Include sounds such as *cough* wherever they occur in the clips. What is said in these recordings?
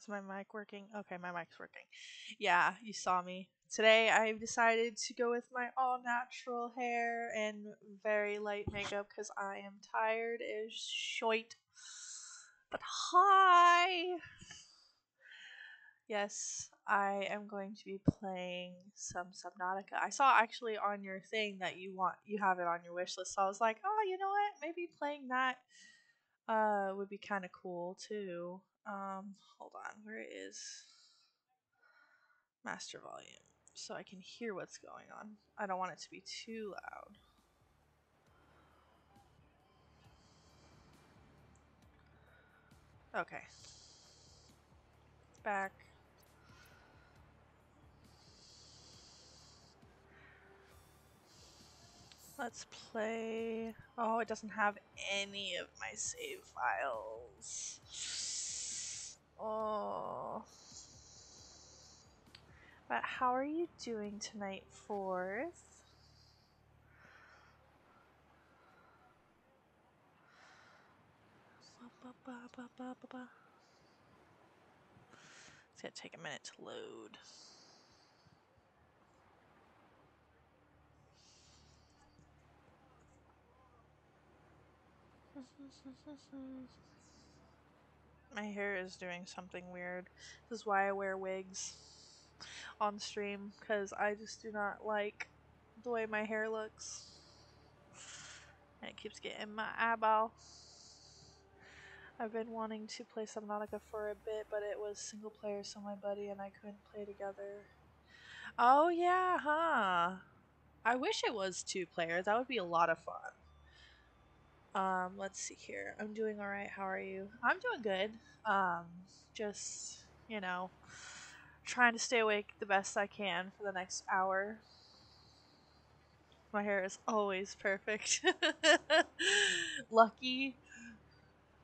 Is my mic working? Okay, my mic's working. Yeah, you saw me. Today I've decided to go with my all natural hair and very light makeup because I am tired as shite. But hi! Yes, I am going to be playing some Subnautica. I saw actually on your thing that you want you have it on your wish list. So I was like, oh, you know what? Maybe playing that uh would be kind of cool too. Um, hold on, where is master volume? So I can hear what's going on. I don't want it to be too loud. Okay. Back. Let's play. Oh, it doesn't have any of my save files. Oh. But how are you doing tonight, Forth? It's gonna take a minute to load. *laughs* My hair is doing something weird. This is why I wear wigs on stream because I just do not like the way my hair looks. And it keeps getting my eyeball. I've been wanting to play Subnautica for a bit, but it was single player, so my buddy and I couldn't play together. Oh yeah, huh? I wish it was two player. That would be a lot of fun. Um, let's see here. I'm doing all right. How are you? I'm doing good. Um, just you know, trying to stay awake the best I can for the next hour. My hair is always perfect. *laughs* Lucky.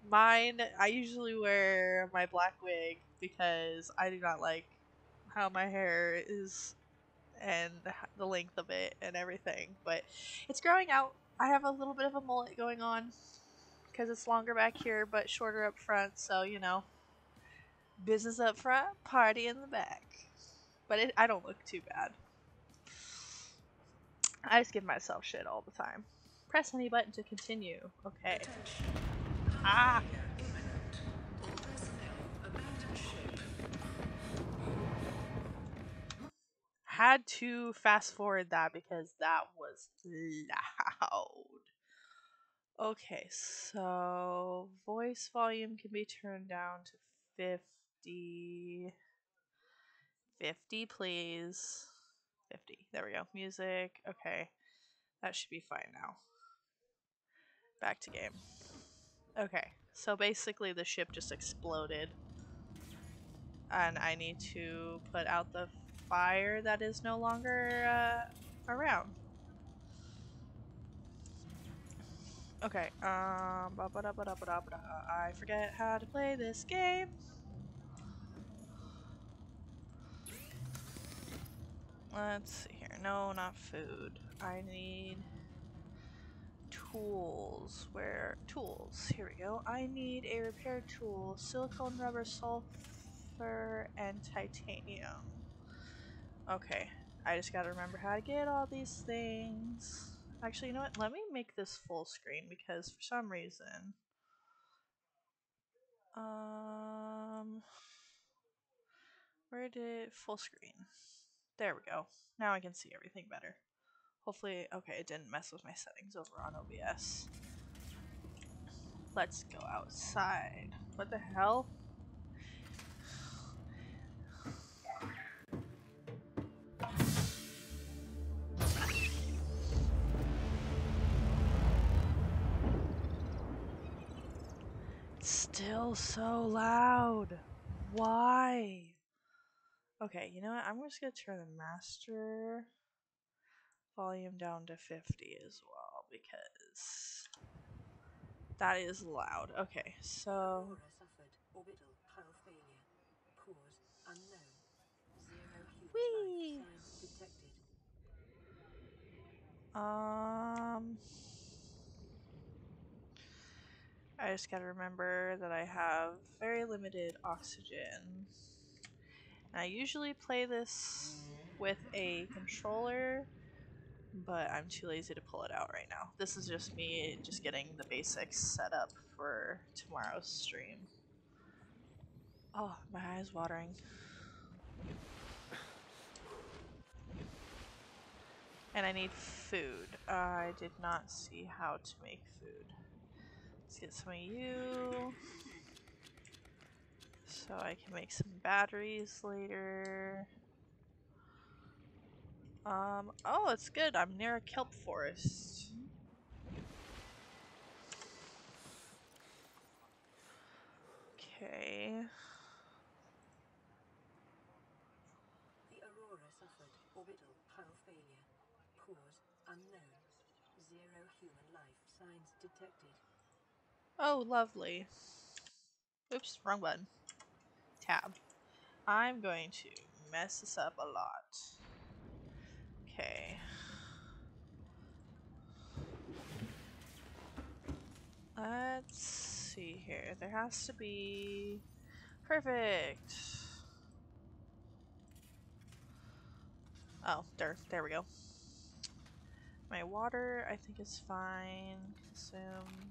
Mine, I usually wear my black wig because I do not like how my hair is and the length of it and everything. But it's growing out I have a little bit of a mullet going on because it's longer back here but shorter up front. So, you know, business up front, party in the back. But it, I don't look too bad. I just give myself shit all the time. Press any button to continue. Okay. Ah! Had to fast forward that because that was loud. Okay, so voice volume can be turned down to 50. 50, please. 50. There we go. Music. Okay. That should be fine now. Back to game. Okay, so basically the ship just exploded. And I need to put out the fire that is no longer uh, around. Okay, um, I forget how to play this game. Let's see here. No, not food. I need tools. Where? Tools. Here we go. I need a repair tool, silicone rubber, sulfur, and titanium. Okay, I just gotta remember how to get all these things. Actually, you know what? Let me make this full screen because for some reason... Um... Where did... Full screen. There we go. Now I can see everything better. Hopefully... Okay, it didn't mess with my settings over on OBS. Let's go outside. What the hell? Still so loud. Why? Okay, you know what? I'm just gonna turn the master volume down to 50 as well because that is loud. Okay, so. Aurora um, suffered orbital hull failure. Cause unknown. Zero human Whee! life signs detected. Um. I just gotta remember that I have very limited oxygen. And I usually play this with a controller, but I'm too lazy to pull it out right now. This is just me just getting the basics set up for tomorrow's stream. Oh, my eye's watering. And I need food. I did not see how to make food. Let's get some of you. So I can make some batteries later. Um, oh, it's good. I'm near a kelp forest. Okay. Oh, lovely. Oops, wrong button. Tab. I'm going to mess this up a lot. Okay. Let's see here. There has to be... Perfect! Oh, there, there we go. My water, I think is fine. Consume.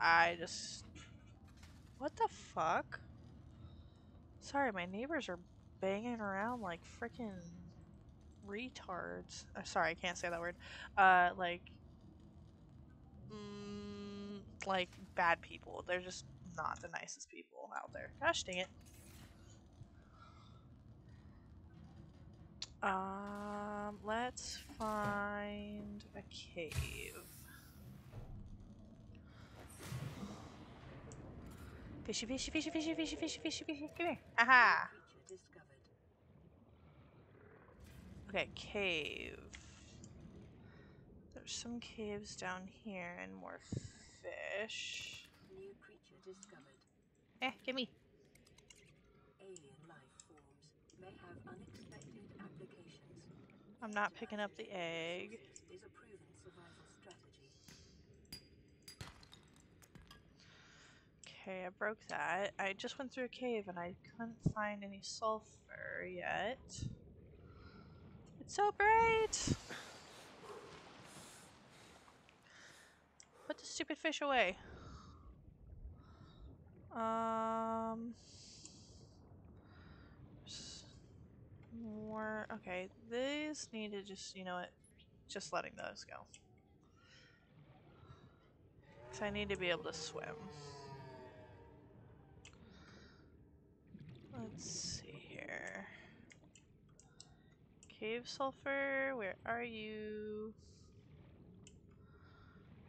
I just... What the fuck? Sorry, my neighbors are banging around like freaking retards. Uh, sorry, I can't say that word. Uh, like... Mm, like, bad people. They're just not the nicest people out there. Gosh dang it. Um, let's find a cave. Fishy, fishy, fishy, fishy, fishy, fishy, fishy, fishy. Come here. Aha! Creature. Okay, cave. There's some caves down here and more fish. New creature discovered. Eh, give me. Alien life forms may have unexpected applications. I'm not picking up the egg. Is a proven survival strategy. Okay, I broke that. I just went through a cave and I couldn't find any sulfur yet. It's so bright! Put the stupid fish away. Um. More. Okay, these need to just, you know what? Just letting those go. Because I need to be able to swim. Let's see here. Cave sulfur, where are you?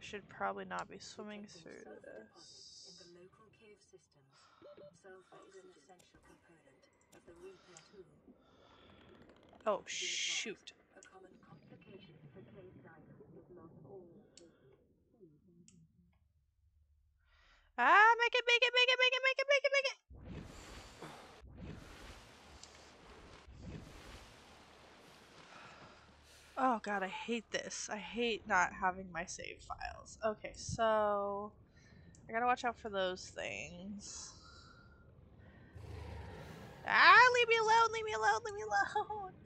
Should probably not be swimming through this. Oh, shoot. Ah, make it, make it, make it, make it, make it, make it, make it! Oh god, I hate this. I hate not having my save files. Okay, so I gotta watch out for those things. Ah, leave me alone, leave me alone, leave me alone. *laughs*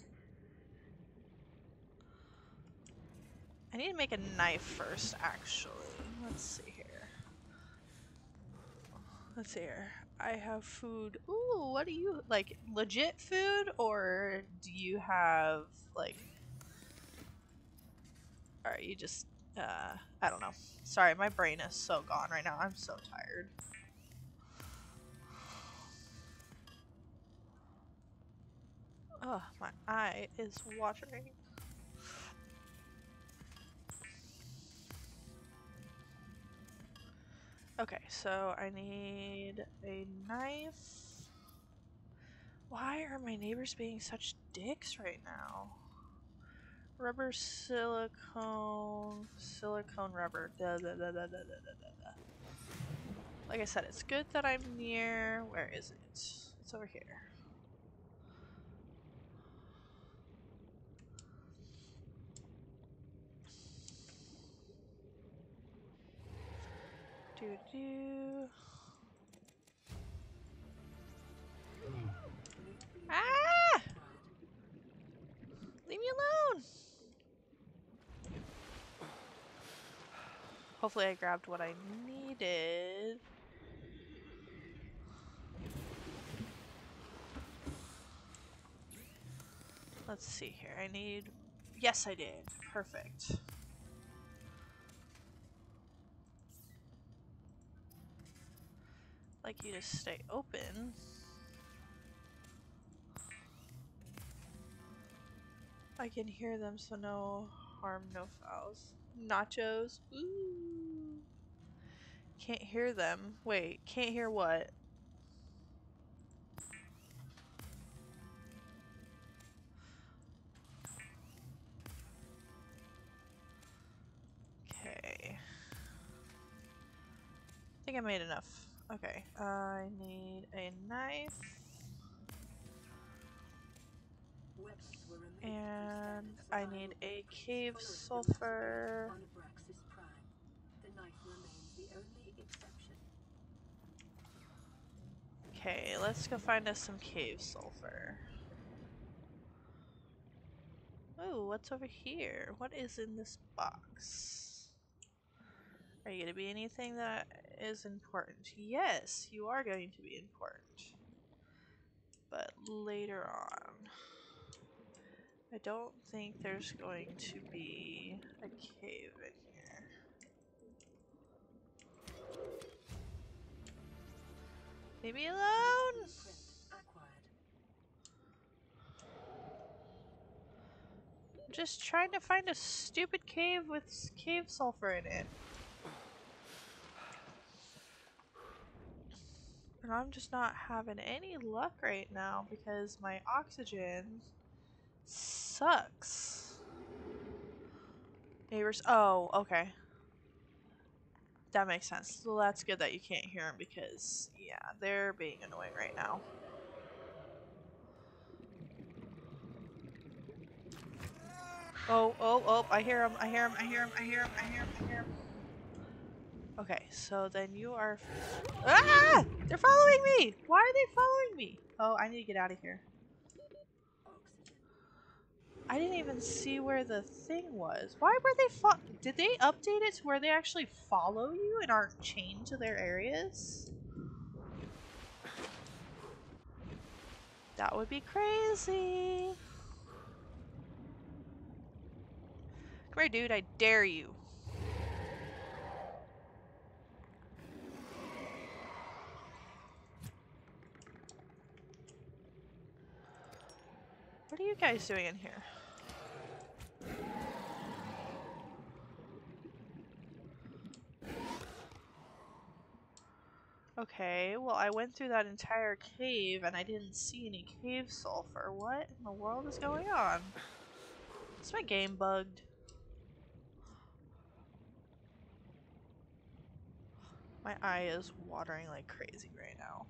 I need to make a knife first, actually. Let's see here. Let's see here. I have food. Ooh, what do you like? Legit food, or do you have like? Are you just? Uh, I don't know. Sorry, my brain is so gone right now. I'm so tired. Oh, my eye is watering. Okay, so I need a knife. Why are my neighbors being such dicks right now? Rubber silicone, silicone rubber. Da, da, da, da, da, da, da. Like I said, it's good that I'm near. Where is it? It's over here. Do do. Ah! Leave me alone! Hopefully I grabbed what I needed. Let's see here. I need... Yes, I did. Perfect. like you to stay open. I can hear them, so no harm, no fouls. Nachos. Ooh. Can't hear them. Wait, can't hear what? Okay. I think I made enough. Okay, I need a knife. And I need a cave sulfur. Okay, let's go find us some cave sulfur. Oh, what's over here? What is in this box? Are you going to be anything that is important? Yes, you are going to be important. But later on. I don't think there's going to be a cave in here. Leave me alone! I'm just trying to find a stupid cave with cave sulfur in it. And I'm just not having any luck right now because my oxygen sucks. Neighbors. Oh, okay. That makes sense. Well, that's good that you can't hear them because, yeah, they're being annoying right now. Oh, oh, oh, I hear him, I hear him, I hear him, I hear him, I hear him, I hear him. Okay, so then you are... Ah! They're following me! Why are they following me? Oh, I need to get out of here. I didn't even see where the thing was. Why were they fo- Did they update it to where they actually follow you and aren't chained to their areas? That would be crazy. Come here, dude. I dare you. What are you guys doing in here? Okay, well I went through that entire cave and I didn't see any cave sulfur. What in the world is going on? Is my game bugged? My eye is watering like crazy right now.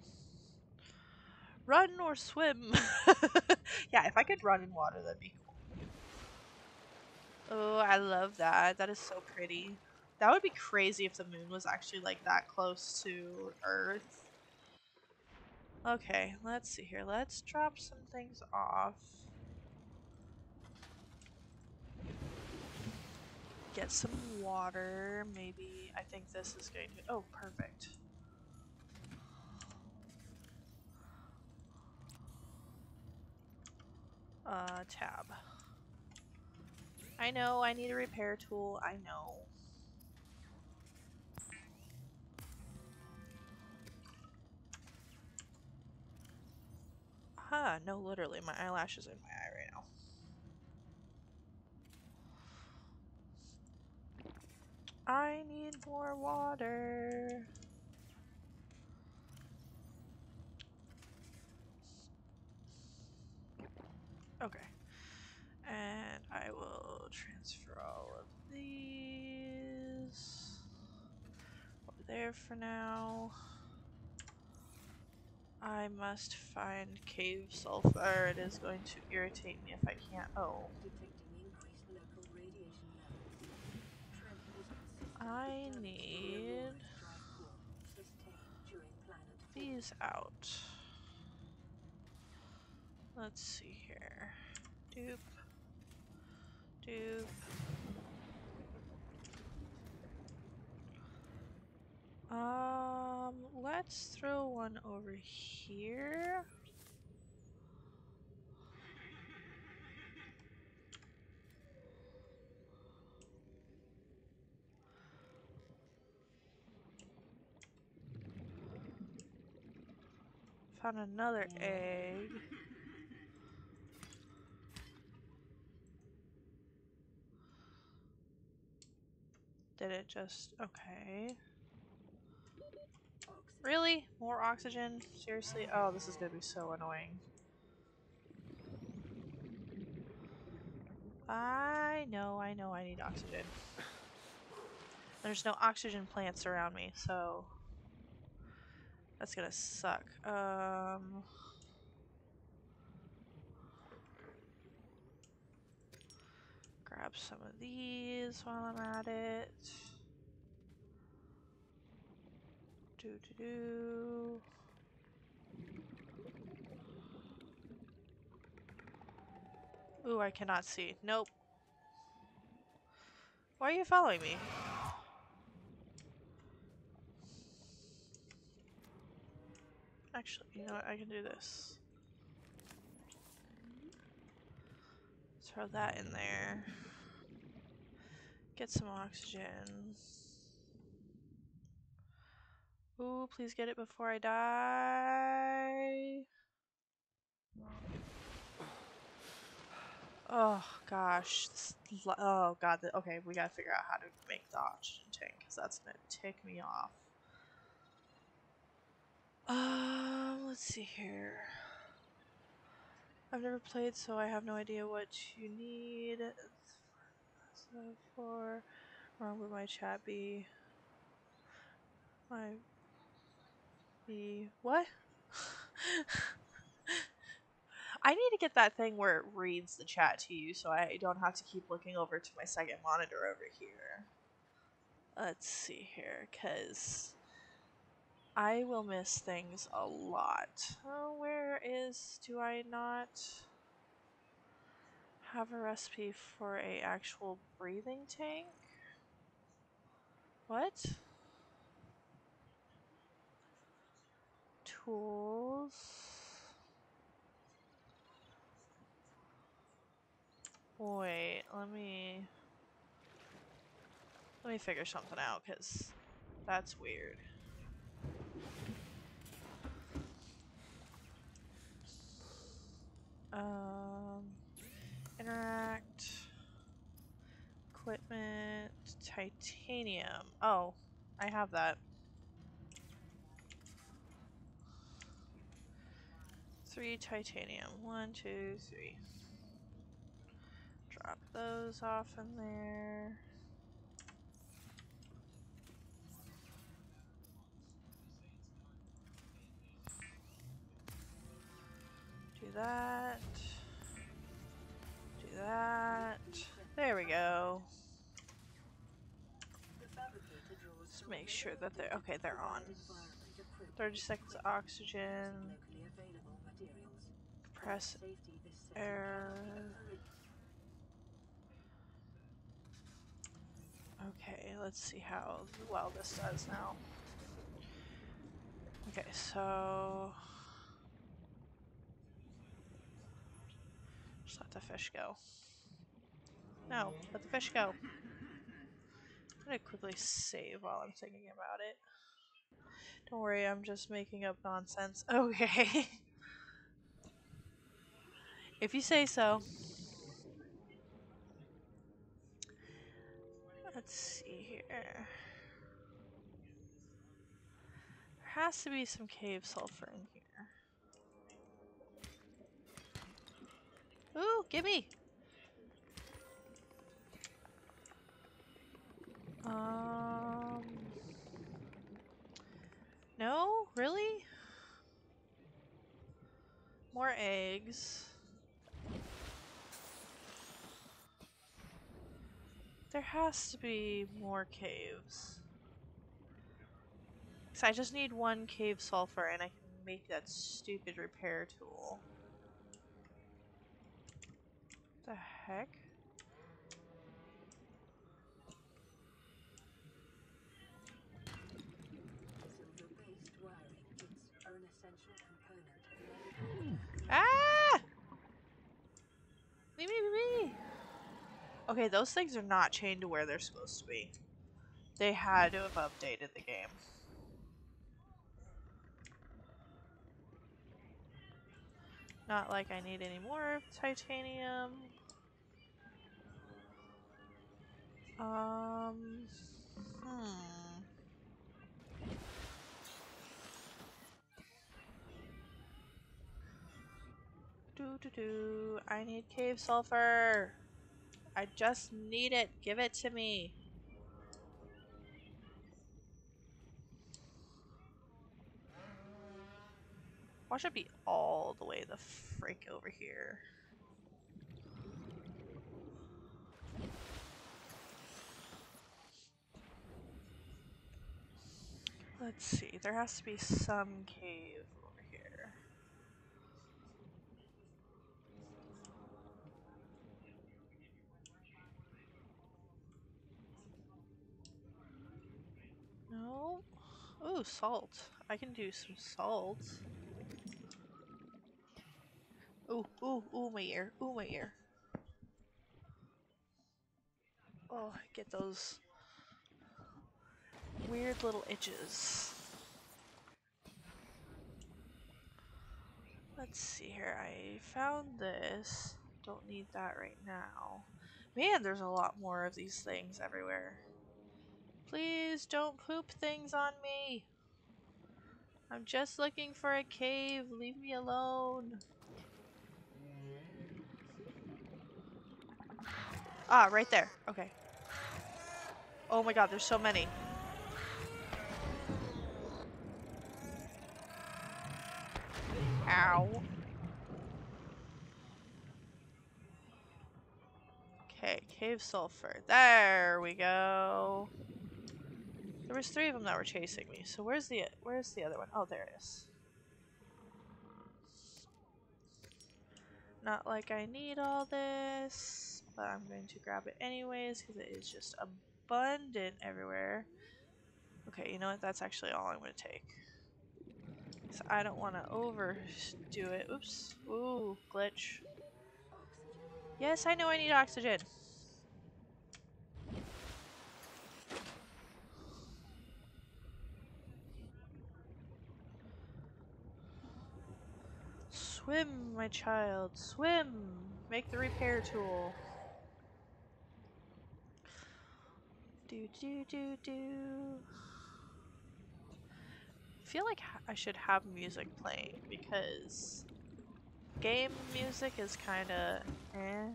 Run or swim? *laughs* yeah, if I could run in water, that'd be cool. Oh, I love that. That is so pretty. That would be crazy if the moon was actually like that close to Earth. Okay, let's see here. Let's drop some things off. Get some water. Maybe I think this is going to. Oh, perfect. Uh, tab. I know I need a repair tool. I know. Haha, no, literally, my eyelash is in my eye right now. I need more water. Okay. And I will transfer all of these over there for now. I must find cave sulfur. It is going to irritate me if I can't. Oh. I need these out. Let's see here. Dupe. Dupe. Um, let's throw one over here. Found another egg. Did it just okay? Really? More oxygen? Seriously? Oh, this is gonna be so annoying. I know, I know I need oxygen. There's no oxygen plants around me, so that's gonna suck. Um grab some of these while I'm at it. Do. Ooh, I cannot see. Nope. Why are you following me? Actually, you know what? I can do this. Throw that in there. Get some oxygen. Ooh, please get it before I die. Oh gosh. Oh god. Okay, we gotta figure out how to make the oxygen tank because that's gonna tick me off. Um, let's see here. I've never played, so I have no idea what you need. So for wrong would my chat be? My be what? I need to get that thing where it reads the chat to you so I don't have to keep looking over to my second monitor over here. Let's see here, because I will miss things a lot. Oh, where is. Do I not have a recipe for a actual breathing tank? What? Tools. Wait, let me let me figure something out cuz that's weird. Um interact equipment titanium. Oh, I have that. Three titanium. One, two, three. Drop those off in there. Do that. Do that. There we go. Just make sure that they're okay. They're on. 30 seconds of oxygen. Press air. Okay, let's see how well this does now. Okay, so just let the fish go. No, let the fish go. I'm gonna quickly save while I'm thinking about it. Don't worry, I'm just making up nonsense. *laughs* Okay. If you say so. Let's see here. There has to be some cave sulfur in here. Ooh, gimme! Um. No, really? More eggs. There has to be more caves. So I just need one cave sulfur and I can make that stupid repair tool. The heck? Ah! Leave me be. Okay, those things are not chained to where they're supposed to be. They had to have updated the game. Not like I need any more titanium. Um, hmm. Do do do. I need cave sulfur. I just need it. Give it to me. Why should be all the way the frick over here? Let's see. There has to be some cave over here. No. Ooh, salt. I can do some salt. Ooh, ooh, ooh, my ear. Ooh, my ear. Oh, get those weird little itches. Let's see here. I found this. Don't need that right now. Man, there's a lot more of these things everywhere. Please don't poop things on me. I'm just looking for a cave. Leave me alone. Ah, right there. Okay. Oh my god, there's so many. Ow. Okay, cave sulfur. There we go. There was three of them that were chasing me. So where's the where's the other one? Oh, there it is. Not like I need all this, but I'm going to grab it anyways because it is just abundant everywhere. Okay, you know what? That's actually all I'm going to take. So I don't want to overdo it. Oops. Ooh, glitch. Yes, I know I need oxygen. Swim, my child, swim! Make the repair tool. Do do do do. I feel like I should have music playing because game music is kind of eh.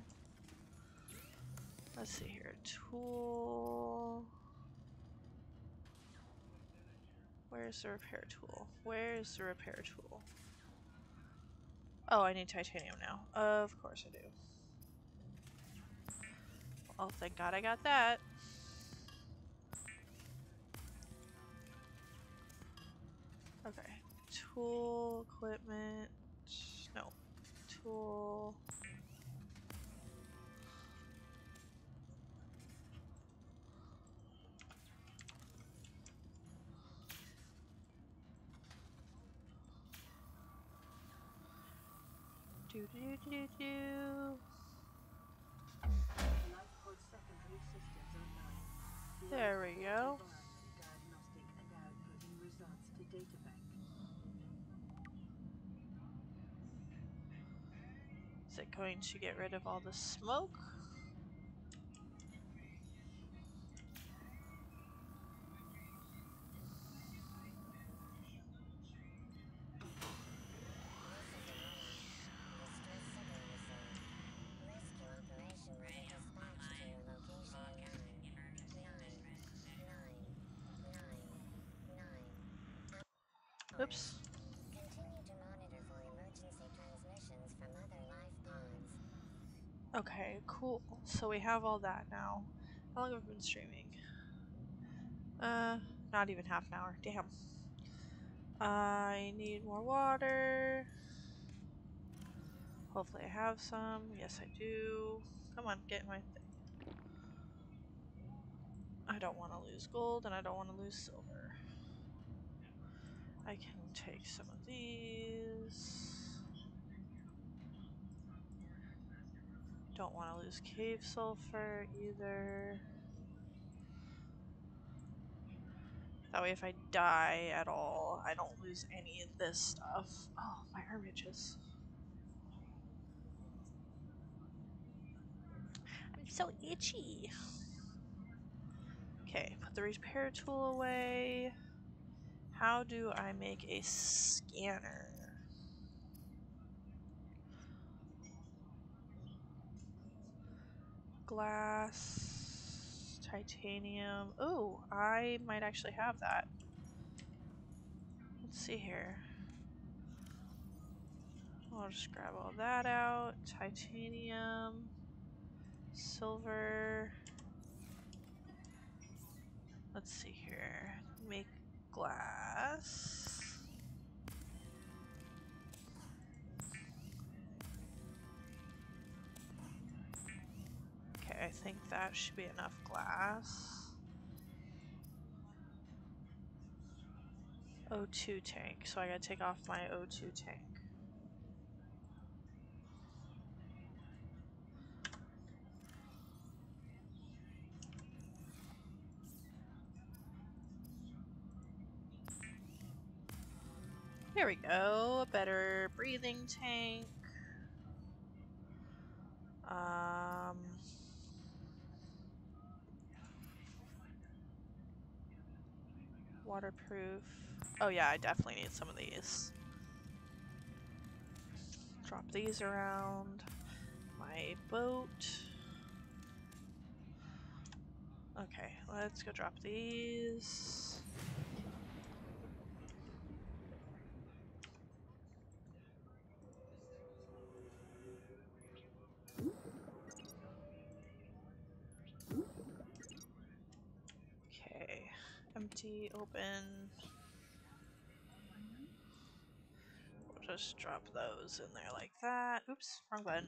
Let's see here. Tool. Where's the repair tool? Where's the repair tool? Oh, I need titanium now. Of course I do. Oh, thank god I got that. Okay. Tool, equipment. No. Tool. Do do do do. There we go. Is it going to get rid of all the smoke? So we have all that now. How long have I been streaming? Uh, not even half an hour. Damn. I need more water. Hopefully I have some. Yes, I do. Come on, get my thing. I don't want to lose gold and I don't want to lose silver. I can take some of these. Don't want to lose cave sulfur either. That way if I die at all, I don't lose any of this stuff. Oh, my arm. I'm so itchy. Okay, put the repair tool away. How do I make a scanner? Glass, titanium. Oh, I might actually have that. Let's see here. I'll just grab all that out. Titanium, silver. Let's see here. Make glass. I think that should be enough glass. O2 tank, so I gotta take off my O2 tank. There we go, a better breathing tank. Um, waterproof. Oh yeah, I definitely need some of these. Drop these around. My boat. Okay, let's go drop these. Okay, empty, open. We'll just drop those in there like that. Oops, wrong button.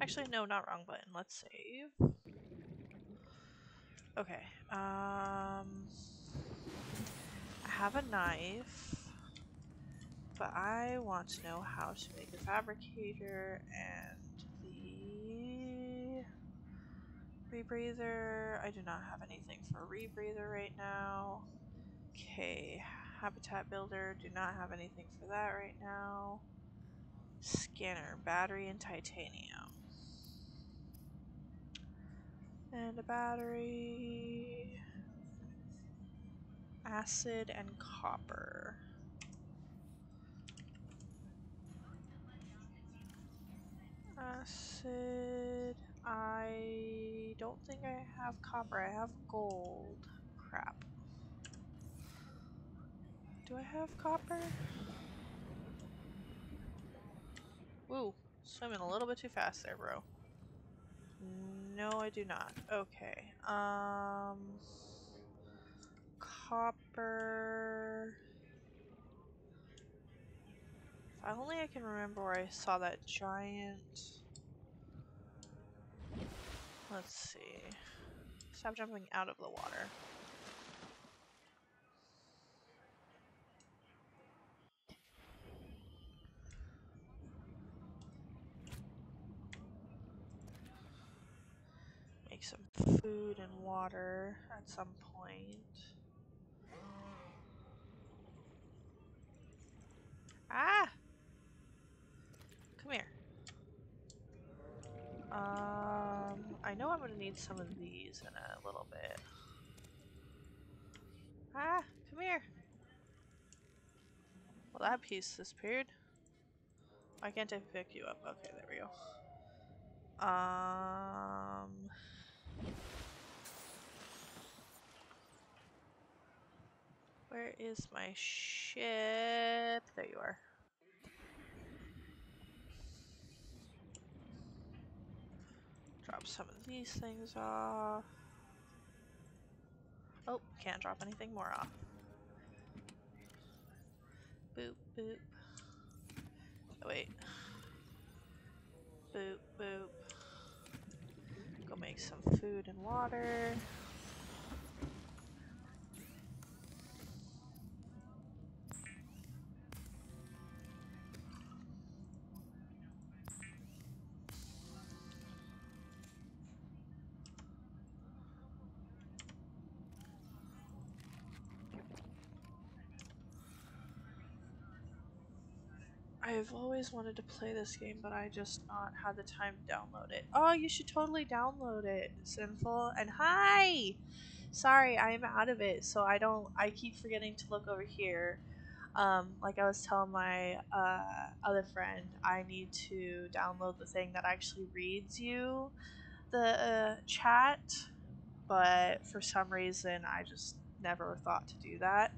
Actually, no, not wrong button. Let's save. Okay, um... I have a knife, but I want to know how to make a fabricator and the rebreather. I do not have anything for rebreather right now. Okay, habitat builder, do not have anything for that right now. Scanner, battery, and titanium. And a battery. Acid and copper. Acid. I don't think I have copper. I have gold. Crap. Do I have copper? Woo. Swimming a little bit too fast there, bro. No, I do not. Okay. Um. Copper. If only I can remember where I saw that giant. Let's see. Stop jumping out of the water. Make some food and water at some point. Ah! Come here. Um, I know I'm gonna need some of these in a little bit. Ah, come here. Well, that piece disappeared. Why can't I pick you up? Okay, there we go. Um... Where is my ship? There you are. Drop some of these things off. Oh, can't drop anything more off. Boop, boop. Oh, wait. Boop, boop. Go make some food and water. I've always wanted to play this game, but I just not had the time to download it. Oh, you should totally download it, Sinful. And hi! Sorry, I am out of it, so I don't. I keep forgetting to look over here. Um, like I was telling my uh, other friend, I need to download the thing that actually reads you the uh, chat, but for some reason, I just never thought to do that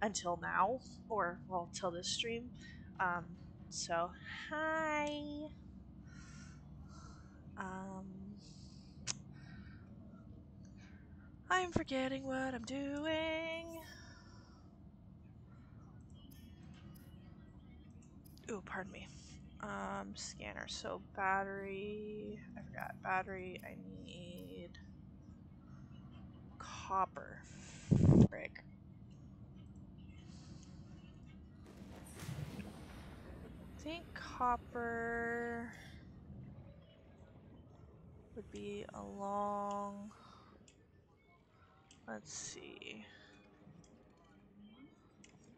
until now, or well, till this stream. Um, so, hi. Um, I'm forgetting what I'm doing. Ooh, pardon me. Um, scanner. So battery. I forgot battery. I need copper. Frick. Think copper would be along. Let's see.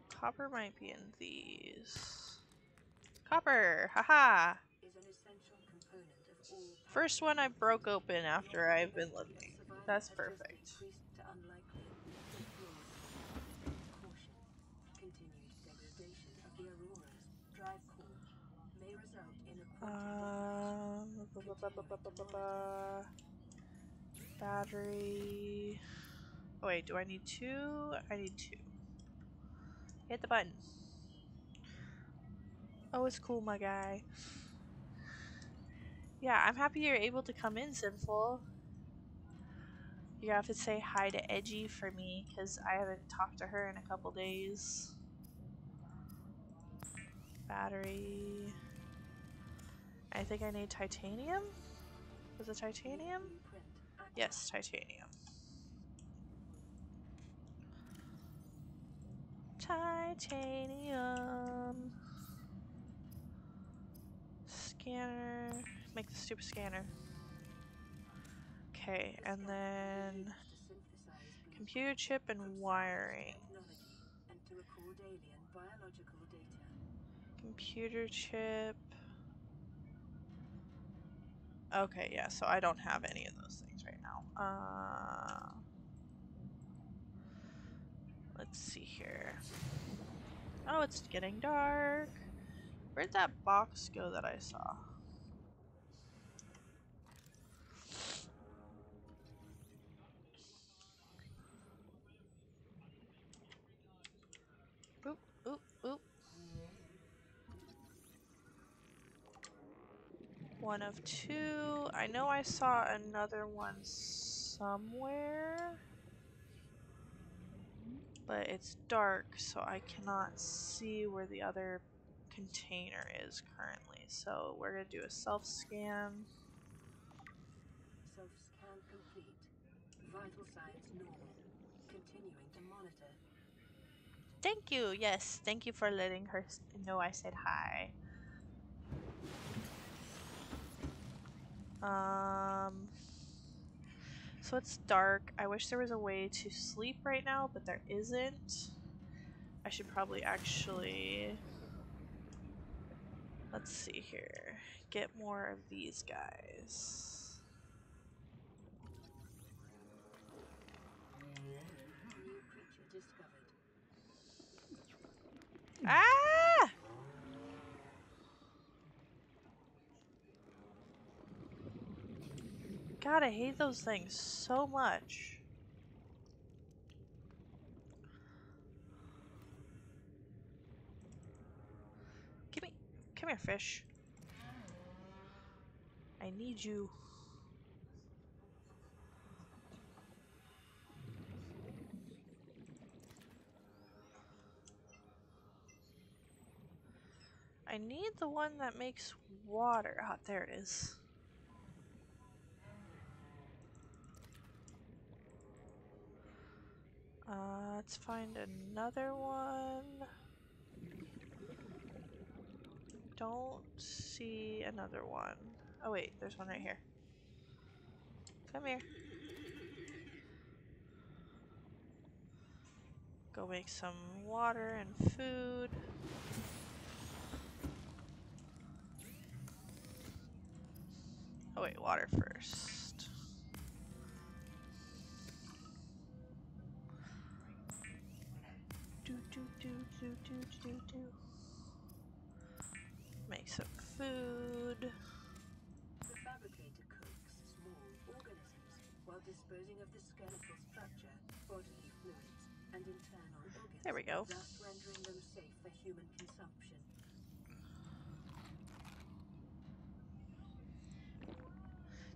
Copper might be in these. Copper! Haha! First one I broke open after I've been looking. That's perfect. Uh, battery. Oh wait, do I need two? I need two. Hit the button. Oh, it's cool, my guy. Yeah, I'm happy you're able to come in, Sinful. You have to say hi to Edgy for me, because I haven't talked to her in a couple days. Battery. I think I need titanium? Was it titanium? Yes, titanium. Titanium. Scanner. Make the stupid scanner. Okay, and then computer chip and wiring. Computer chip. Okay, yeah, so I don't have any of those things right now. Uh, let's see here. Oh, it's getting dark. Where'd that box go that I saw? One of two. I know I saw another one somewhere. But it's dark, so I cannot see where the other container is currently. So we're gonna do a self scan. Self-scan complete. Vital signs normal. Continuing to monitor. Thank you. Yes, thank you for letting her know I said hi. Um. So it's dark. I wish there was a way to sleep right now, but there isn't. I should probably actually. Let's see here. Get more of these guys. Ah! God, I hate those things so much. Give me, come here, fish. I need you. I need the one that makes water. Ah, oh, there it is. Let's find another one. Don't see another one. Oh wait, there's one right here. Come here. Go make some water and food. Oh wait, water first. Do do. Make some food. The fabricator cooks small organisms while disposing of the skeletal structure, bodily fluids, and internal organs. There we go. Thus rendering them safe for human consumption.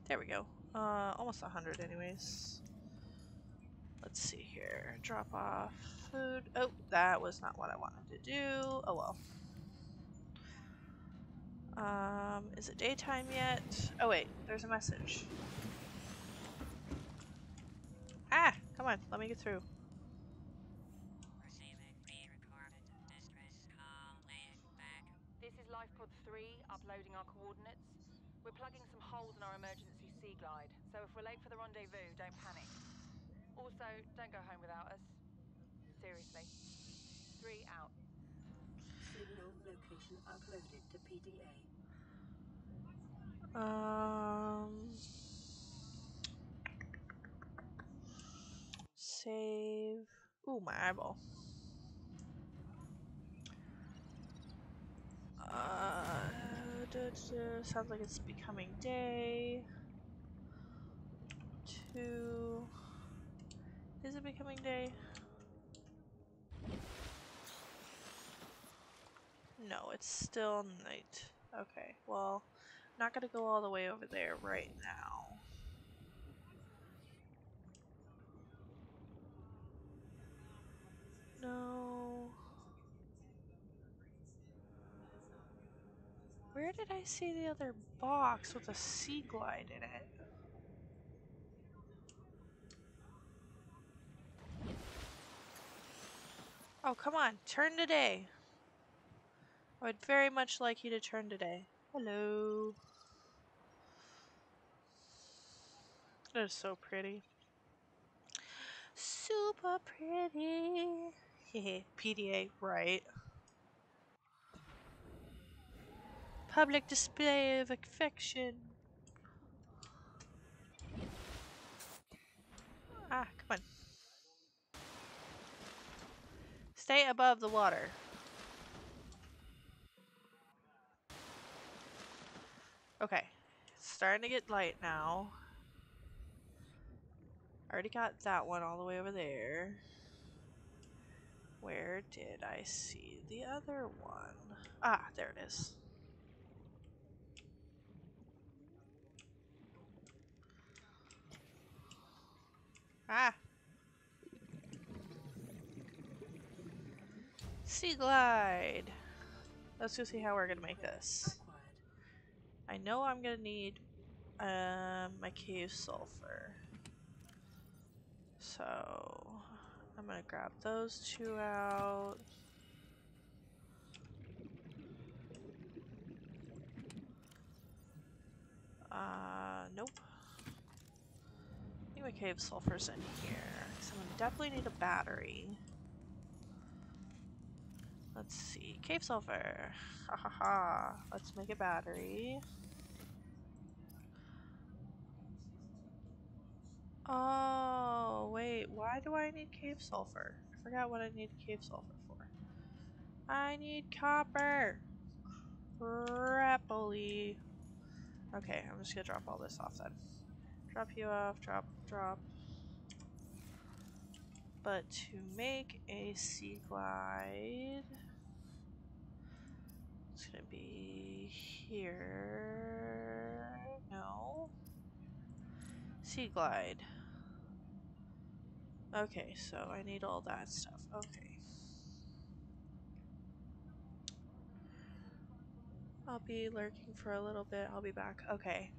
There we go. Uh, almost 100 anyways. Let's see here. Drop off food. Oh, that was not what I wanted to do. Oh well. Um, is it daytime yet? Oh wait, there's a message. Ah, come on, let me get through. This is Lifepod 3, uploading our coordinates. We're plugging some holes in our emergency sea glide, so if we're late for the rendezvous, don't panic. Also, don't go home without us. Seriously. Three out. Signal location uploaded to PDA. Um, save. Ooh, my eyeball. Uh, duh, duh, sounds like it's becoming day. Two. Is it becoming day? No, it's still night. Okay, well, not gonna go all the way over there right now. No. Where did I see the other box with a sea glide in it? Oh, come on, turn today. I would very much like you to turn today. Hello. That is so pretty. Super pretty. *laughs* PDA, right. Public display of affection. Ah, come on. Stay above the water. Okay, it's starting to get light now. I Already got that one all the way over there. Where did I see the other one? Ah, there it is. Ah! Sea glide! Let's go see how we're gonna make this. I know I'm gonna need um, my cave sulfur. So I'm gonna grab those two out. Uh, nope. I think my cave sulfur's in here. So I definitely need a battery. Let's see. Cave sulfur. Ha ha ha. Let's make a battery. Oh, wait. Why do I need cave sulfur? I forgot what I need cave sulfur for. I need copper. Crappily. Okay, I'm just gonna drop all this off then. Drop you off, drop, drop. But to make a sea glide, It's gonna be here. No. Sea glide. Okay, so I need all that stuff. Okay. I'll be lurking for a little bit. I'll be back. Okay.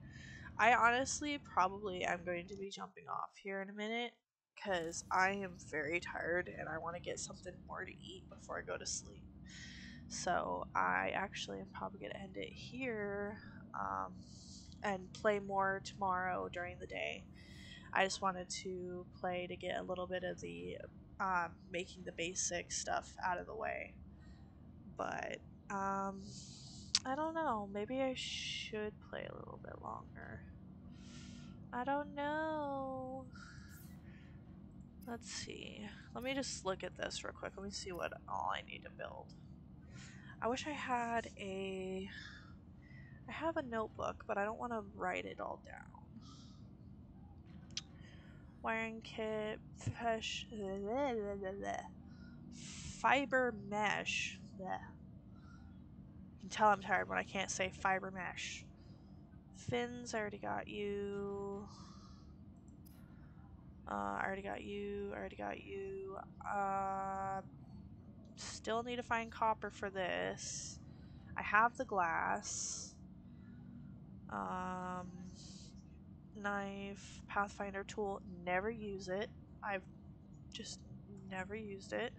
I honestly probably am going to be jumping off here in a minute because I am very tired and I want to get something more to eat before I go to sleep. So I actually am probably going to end it here um, and play more tomorrow during the day. I just wanted to play to get a little bit of the um, making the basic stuff out of the way. But um, I don't know. Maybe I should play a little bit longer. I don't know. Let's see. Let me just look at this real quick. Let me see what all I need to build. I wish I had a. I have a notebook, but I don't want to write it all down. Wiring kit, fish, fiber mesh. You can tell I'm tired when I can't say fiber mesh. Fins, I already got you. Uh, I already got you. I already got you. Uh, still need to find copper for this. I have the glass. Um, knife, pathfinder tool. Never use it. I've just never used it.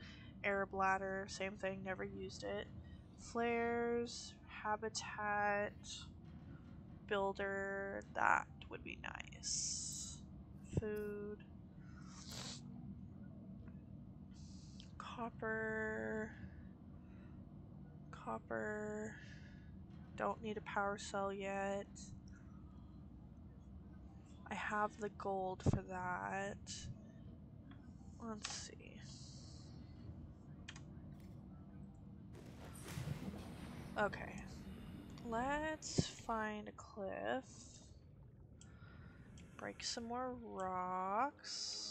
Air bladder, same thing. Never used it. Flares, habitat, builder. That would be nice. Food. Copper. Copper. Don't need a power cell yet. I have the gold for that. Let's see. Okay. Let's find a cliff. Break some more rocks.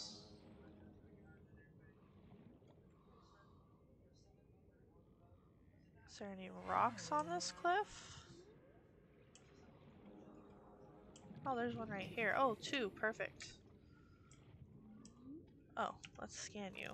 There any rocks on this cliff? Oh, there's one right here. Oh, two. Perfect. Oh, let's scan you.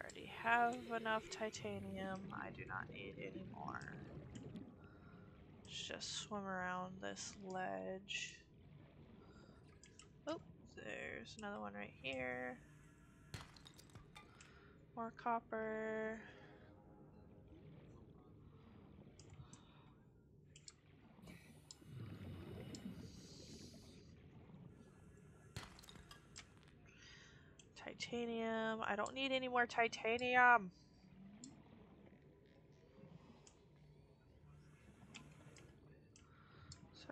Already have enough titanium. I do not need any more. Just swim around this ledge. Oh, there's another one right here. More copper. Titanium. I don't need any more titanium.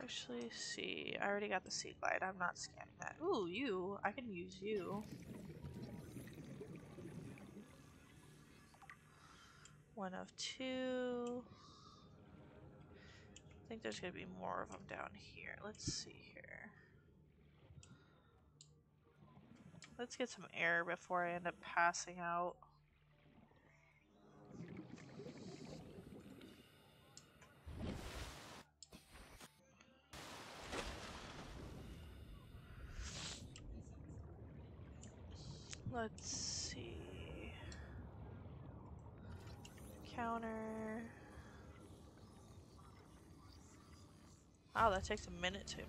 Let's actually see. I already got the sea glide. I'm not scanning that. Ooh, you. I can use you. One of two. I think there's gonna be more of them down here. Let's see here. Let's get some air before I end up passing out. Let's see. Counter. Wow, that takes a minute to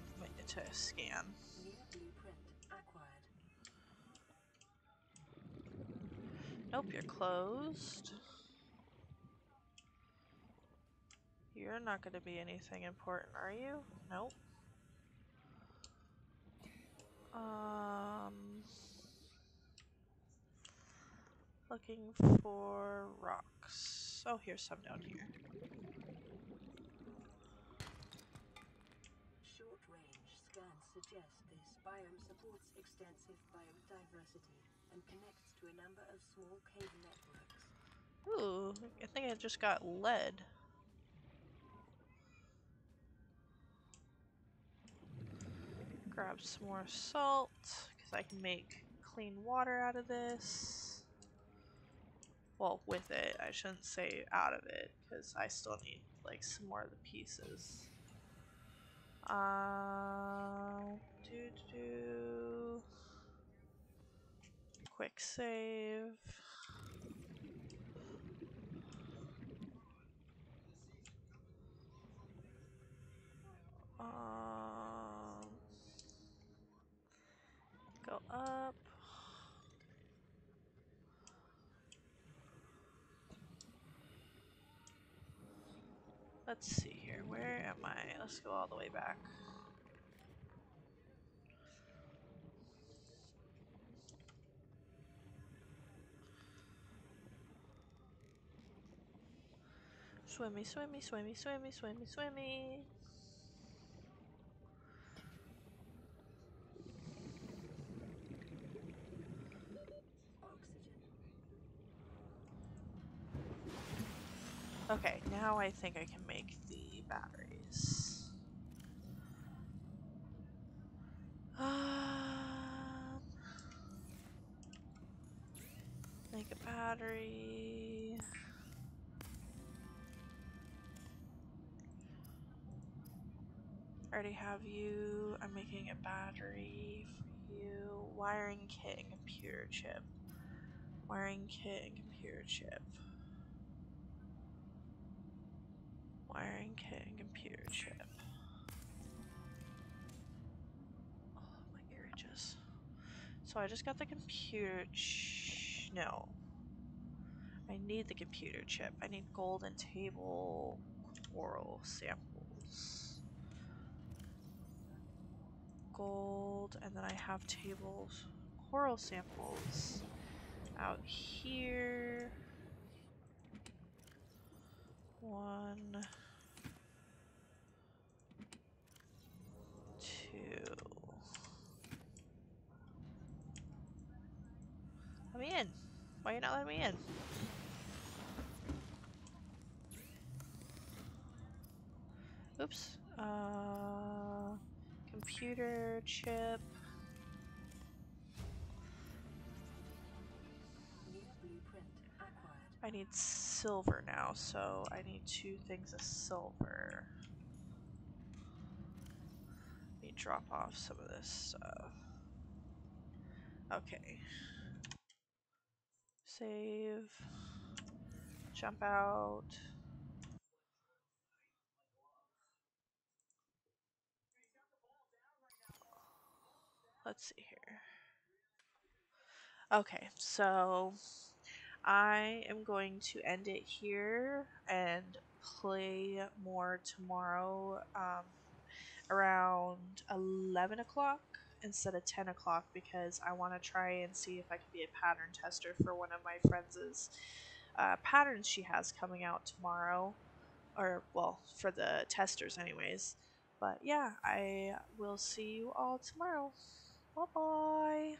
to scan. Nope, you're closed. You're not going to be anything important, are you? Nope. Um, looking for rocks. Oh, here's some down here. Short range scans suggest this biome supports extensive biodiversity and connects to a number of small cave networks. Ooh, I think I just got lead. Grab some more salt because I can make clean water out of this. Well, with it, I shouldn't say out of it because I still need like some more of the pieces. Uh, do do do. Quick save. Um, go up. Let's see here. Where am I? Let's go all the way back. Swimmy, swimmy, swimmy, swimmy, swimmy, swimmy. Oxygen. Okay, I think I can make the batteries. Um, make a battery. Already have you. I'm making a battery for you. Wiring kit and computer chip. Wiring kit and computer chip. Wiring kit and computer chip. Oh, my ear. So I just got the computer no. I need the computer chip. I need golden table coral samples. Gold, and then I have tables coral samples out here. One, two. Let me in. Why are you not letting me in? Oops. Uh, computer chip. I need silver now, so I need two things of silver. Let me drop off some of this stuff. Okay. Save. Jump out. Let's see here. Okay, so I am going to end it here and play more tomorrow um, around 11 o'clock instead of 10 o'clock because I want to try and see if I can be a pattern tester for one of my friends' uh, patterns she has coming out tomorrow. Or, well, for the testers, anyways. But yeah, I will see you all tomorrow. Bye bye.